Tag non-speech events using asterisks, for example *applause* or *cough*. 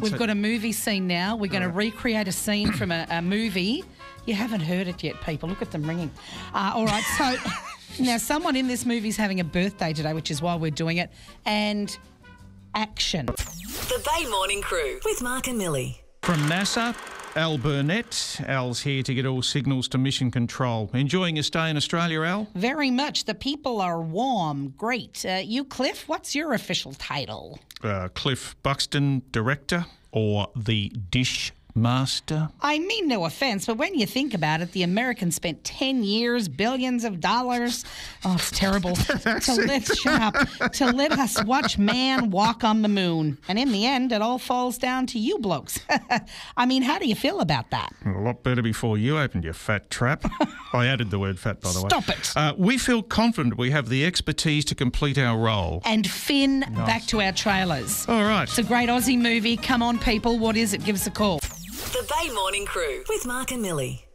that's We've it. got a movie scene now. We're going to recreate a scene from a, a movie. You haven't heard it yet, people. Look at them ringing. Uh, all right, so *laughs* now someone in this movie is having a birthday today, which is why we're doing it. And action. The Bay Morning Crew with Mark and Milly. From NASA, Al Burnett. Al's here to get all signals to mission control. Enjoying your stay in Australia, Al? Very much. The people are warm. Great. Uh, you, Cliff, what's your official title? Uh, Cliff Buxton, director, or the Dish Master? I mean, no offense, but when you think about it, the Americans spent 10 years, billions of dollars. Oh, it's terrible. *laughs* to let, shut up. To let us watch man walk on the moon. And in the end, it all falls down to you blokes. *laughs* I mean, how do you feel about that? A lot better before you opened your fat trap. I added the word fat, by the way. Stop it. Uh, we feel confident we have the expertise to complete our role. And Finn, back to our trailers. All right. It's a great Aussie movie. Come on, people. What is it? Give us a call. Morning Crew with Mark and Milly.